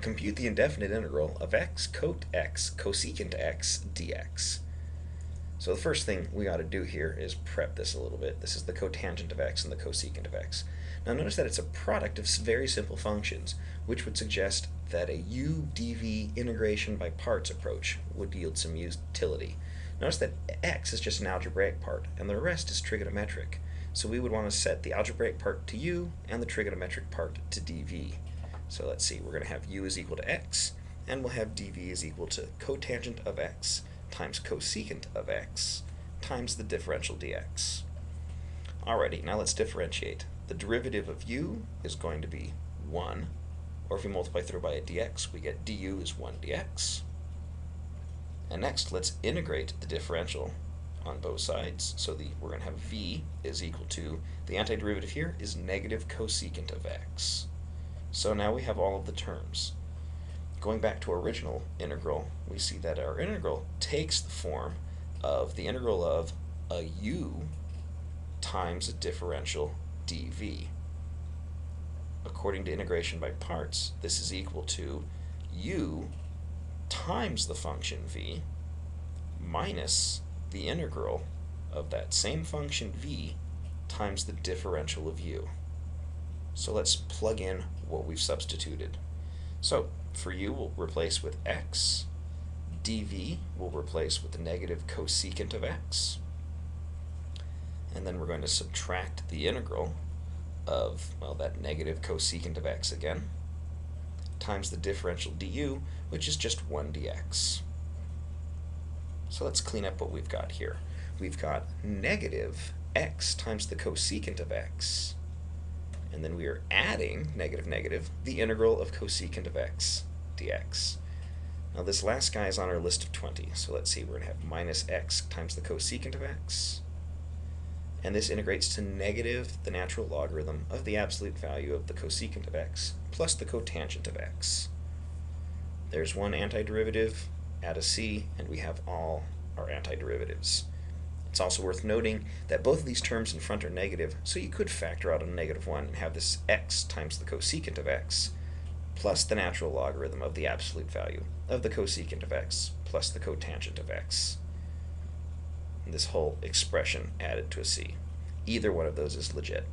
compute the indefinite integral of x cot x cosecant x dx. So the first thing we got to do here is prep this a little bit. This is the cotangent of x and the cosecant of x. Now notice that it's a product of very simple functions, which would suggest that a u dv integration by parts approach would yield some utility. Notice that x is just an algebraic part, and the rest is trigonometric. So we would want to set the algebraic part to u and the trigonometric part to dv. So let's see, we're going to have u is equal to x, and we'll have dv is equal to cotangent of x times cosecant of x times the differential dx. Alrighty, now let's differentiate. The derivative of u is going to be 1, or if we multiply through by a dx, we get du is 1 dx. And next, let's integrate the differential on both sides. So the we're going to have v is equal to, the antiderivative here is negative cosecant of x. So now we have all of the terms. Going back to original integral, we see that our integral takes the form of the integral of a u times a differential dv. According to integration by parts, this is equal to u times the function v minus the integral of that same function v times the differential of u. So let's plug in what we've substituted. So for u, we'll replace with x. dv we'll replace with the negative cosecant of x. And then we're going to subtract the integral of, well, that negative cosecant of x again, times the differential du, which is just 1 dx. So let's clean up what we've got here. We've got negative x times the cosecant of x. And then we are adding, negative, negative, the integral of cosecant of x dx. Now this last guy is on our list of 20. So let's see, we're going to have minus x times the cosecant of x. And this integrates to negative the natural logarithm of the absolute value of the cosecant of x plus the cotangent of x. There's one antiderivative, add a c, and we have all our antiderivatives. It's also worth noting that both of these terms in front are negative, so you could factor out a negative 1 and have this x times the cosecant of x plus the natural logarithm of the absolute value of the cosecant of x plus the cotangent of x. And this whole expression added to a c. Either one of those is legit.